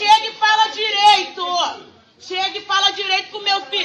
chega e fala direito. Chega e fala direito com meu filho.